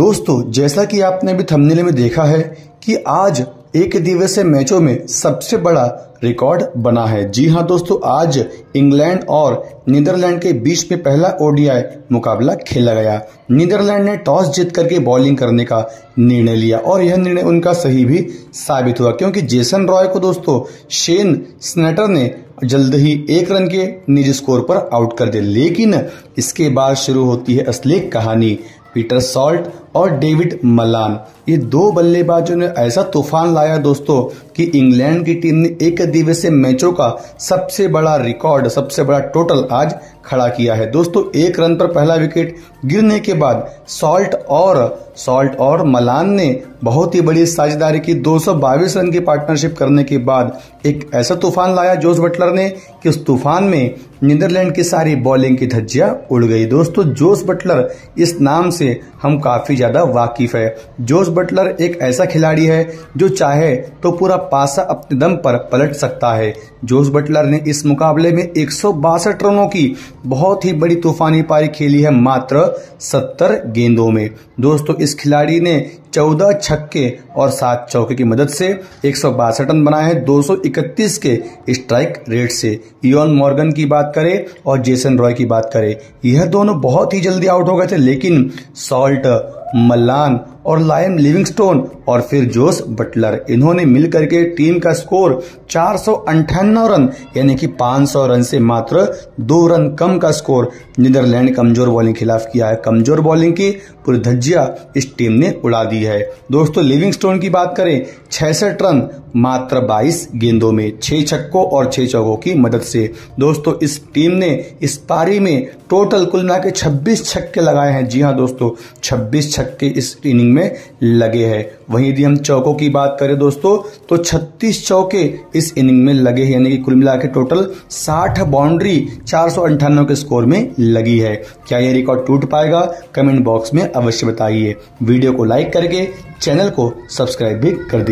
दोस्तों, जैसा कि आपने अभी थंबनेल में देखा है कि आज एक दिवसीय मैचों में सबसे बड़ा रिकॉर्ड बना है। जी हाँ दोस्तों, आज इंग्लैंड और नीदरलैंड के बीच में पहला ओडीआई मुकाबला खेला गया। नीदरलैंड ने टॉस जीत करके बॉलिंग करने का निर्णय लिया और यह निर्णय उनका सही भी साबित हुआ, क्योंकि जेसन रॉय को दोस्तों, शेन स्नेटर ने जल्द ही एक रन के निजी स्कोर पर आउट कर दिया। लेकिन इसके बाद शुरू होती है असली कहानी। पीटर सॉल्ट और डेविड मलान। ये दो बल्लेबाजों ने ऐसा तूफ़ान लाया दोस्तों कि इंग्लैंड की टीम ने एक दिवसीय मैचों का सबसे बड़ा रिकॉर्ड, सबसे बड़ा टोटल आज खड़ा किया है। दोस्तों, एक रन पर पहला विकेट गिरने के बाद सॉल्ट और सॉल्ट और मलान ने बहुत ही बड़ी साझेदारी की। 222 रन की पार्टनरशिप करने के बाद एक ऐसा तूफ़ान लाया जोस बटलर ने कि उस तूफ़ान में नीदरलैंड की सारी बॉलिंग की धज्जियाँ उड़ गई। दोस्तों जोस बटलर इस नाम से हम काफ़ी ज़्यादा वाकिफ है। जोस बटलर एक ऐसा खिलाड़ी है जो चाहे तो पूरा पासा अपने दम पर पलट सकता है। जोस बटलर ने इस मुकाबले में एक सौ बासठ रनों की बहुत ही बड़ी तूफानी पारी खेली है मात्र 70 गेंदों में। दोस्तों, इस खिलाड़ी ने 14 छक्के और सात चौके की मदद से एक सौ बासठ रन बनाए हैं। 231 के स्ट्राइक रेट से। इयन मॉर्गन की बात करें और जेसन रॉय की बात करें, यह दोनों बहुत ही जल्दी आउट हो गए थे, लेकिन सॉल्ट मल्लान और लायन लिविंगस्टोन और फिर जोस बटलर इन्होंने मिलकर के टीम का स्कोर चार रन, यानी कि 500 रन से मात्र दो रन कम का स्कोर नीदरलैंड कमज़ोर बॉलिंग खिलाफ किया है। कमज़ोर बॉलिंग की पूरी धज्जिया इस टीम ने उड़ा दी है। दोस्तों लिविंगस्टोन की बात करें छसठ रन मात्र 22 गेंदों में, छह छक्कों और छह चौकों की मदद से। दोस्तों, इस टीम ने इस पारी में टोटल कुल मिला के छब्बीस छक्के लगाए हैं। जी हाँ दोस्तों 26 छक्के इस इनिंग में लगे हैं। वहीं यदि हम चौकों की बात करें दोस्तों तो 36 चौके इस इनिंग में लगे हैं, यानी कि कुल मिला के टोटल 60 बाउंड्री चार के स्कोर में लगी है। क्या यह रिकॉर्ड टूट पाएगा? कमेंट बॉक्स में अवश्य बताइए। वीडियो को लाइक करके चैनल को सब्सक्राइब भी कर दीजिए।